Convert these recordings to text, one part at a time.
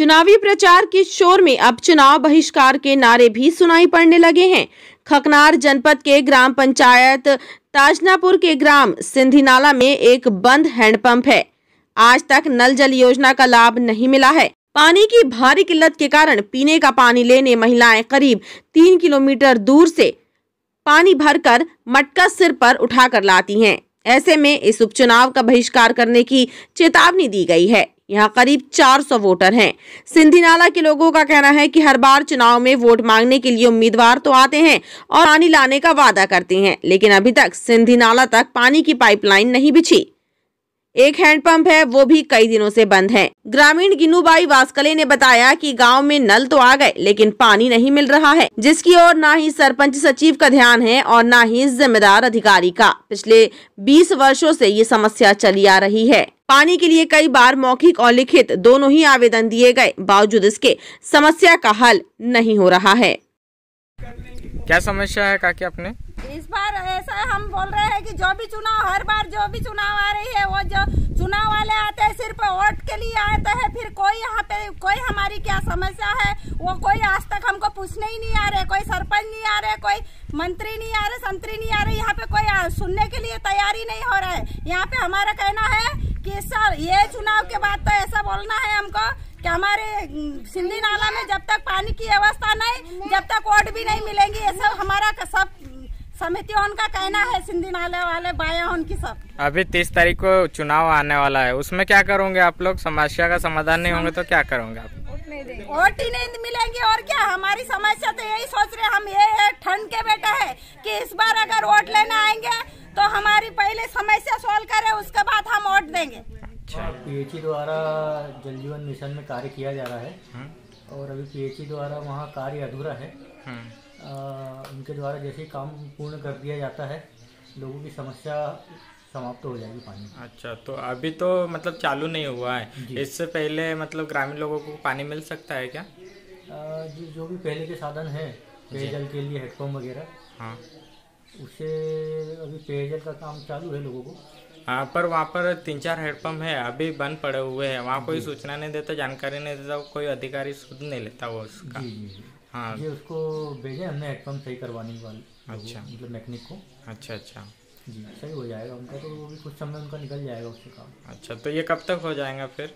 चुनावी प्रचार के शोर में अब चुनाव बहिष्कार के नारे भी सुनाई पड़ने लगे हैं। खकनार जनपद के ग्राम पंचायत ताजनापुर के ग्राम सिंधीनाला में एक बंद हैंडपंप है। आज तक नल जल योजना का लाभ नहीं मिला है। पानी की भारी किल्लत के कारण पीने का पानी लेने महिलाएँ करीब तीन किलोमीटर दूर से पानी भरकर मटका सिर पर उठाकर लाती हैं। ऐसे में इस उपचुनाव का बहिष्कार करने की चेतावनी दी गई है। यहाँ करीब 400 वोटर हैं। सिंधी नाला के लोगों का कहना है कि हर बार चुनाव में वोट मांगने के लिए उम्मीदवार तो आते हैं और पानी लाने का वादा करते हैं, लेकिन अभी तक सिंधी नाला तक पानी की पाइपलाइन नहीं बिछी। एक हैंडपंप है, वो भी कई दिनों से बंद है। ग्रामीण गिनूबाई वास्कले ने बताया कि गाँव में नल तो आ गए, लेकिन पानी नहीं मिल रहा है, जिसकी ओर ना ही सरपंच सचिव का ध्यान है और ना ही जिम्मेदार अधिकारी का। पिछले 20 वर्षों से ये समस्या चली आ रही है। पानी के लिए कई बार मौखिक और लिखित दोनों ही आवेदन दिए गए। बावजूद इसके समस्या का हल नहीं हो रहा है। क्या समस्या है काकी अपने? इस बार ऐसा हम बोल रहे हैं कि जो भी चुनाव हर बार जो भी चुनाव आ रही है वो जो चुनाव वाले आते हैं सिर्फ़ वोट के लिए आते हैं फिर कोई यहाँ पे कोई हमारी क्या समस्या है वो कोई आज तक हमको पूछने ही नहीं आ रहे कोई सरपंच नहीं आ रहे कोई मंत्री नहीं आ रहे संतरी नहीं आ रहे यहाँ पे कोई सुनने के लिए तैयारी नहीं हो रहा है। यहाँ पे हमारा कहना है कि सर ये चुनाव के बाद तो ऐसा बोलना है हमको कि हमारे सिंधी नाला में जब तक पानी की व्यवस्था नहीं जब तक वोट भी नहीं मिलेंगी ये सब हमारा सब समिति उनका कहना है सिंधी नाले वाले बाया उनकी सब। अभी तीस तारीख को चुनाव आने वाला है उसमें क्या करोगे आप लोग? समस्या का समाधान नहीं होंगे तो क्या करोगे आप? वोट ही नहीं मिलेंगे और क्या? हमारी समस्या तो यही सोच रहे हम ये ठंड के बेटा है कि इस बार अगर वोट लेने आएँगे तो हमारी पहले समस्या सोल्व करे उसके बाद हम वोट देंगे। अच्छा। पीएचई द्वारा जल जीवन मिशन में कार्य किया जा रहा है। हम्म। और अभी पीएचई द्वारा वहाँ कार्य अधूरा है। हम्म। आ, उनके द्वारा जैसे ही काम पूर्ण कर दिया जाता है लोगों की समस्या समाप्त तो हो जाएगी पानी अच्छा तो अभी तो मतलब चालू नहीं हुआ है। इससे पहले मतलब ग्रामीण लोगों को पानी मिल सकता है क्या? जी जो भी पहले के साधन है पेयजल के लिए हेडपम्प वगैरह हाँ। उससे अभी पेयजल का काम चालू है लोगों को। हाँ पर वहाँ पर तीन चार हेडपम्प है अभी बंद पड़े हुए हैं। वहाँ कोई सूचना नहीं देता जानकारी नहीं देता कोई अधिकारी सुध नहीं लेता वो उसका। जी जी हाँ। जी उसको भेजे हमने हेडपम्प सही करवाने वाले अच्छा। मतलब मैकेनिक को। अच्छा अच्छा। जी सही हो जाएगा उनका तो वो भी कुछ समय उनका निकल जाएगा उसका काम। अच्छा तो ये कब तक हो जाएगा फिर?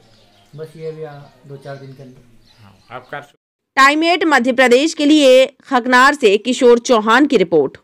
बस ये भी दो चार दिन के अंदर। हाँ आपका टाइम एट मध्य प्रदेश के लिए खकनार से किशोर चौहान की रिपोर्ट।